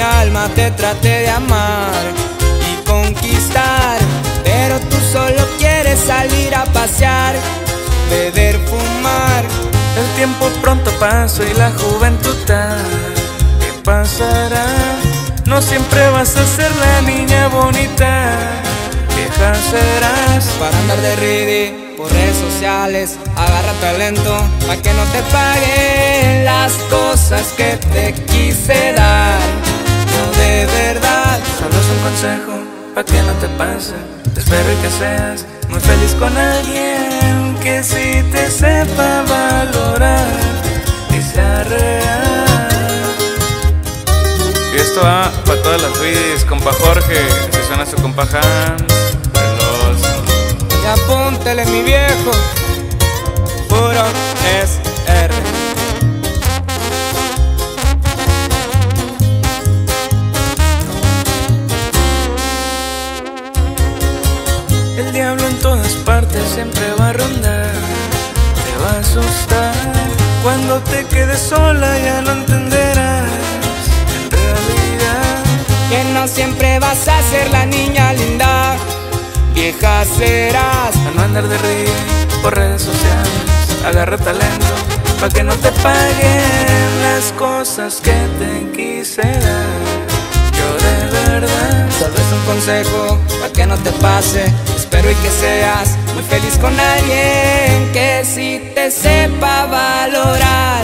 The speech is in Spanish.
alma te traté de amar y conquistar, pero tú solo quieres salir a pasear, beber, fumar. El tiempo pronto pasa y la juventud ¿Qué pasará? No siempre vas a ser la niña bonita, vieja Para andar de ready por redes sociales, agarra talento, pa' que no te paguen las cosas que te quise dar. No de verdad, solo es un consejo, pa' que no te pase. Te espero y que seas muy feliz con alguien que sí te sepa valorar y sea real. Y esto va para todas las videos, compa Jorge, si suena su compa. Y apúntele mi viejo, puro es R. El diablo en todas partes siempre va a rondar, te va a asustar. Cuando te quedes sola ya lo entenderás. En realidad, Que no siempre vas a ser la niña linda, vieja serás. a no andar de reír por redes sociales, agarra talento pa' que no te paguen las cosas que te quise dar. Yo de verdad. Solo es un consejo para que no te pase. Espero y que seas muy feliz con alguien que sí te sepa valorar.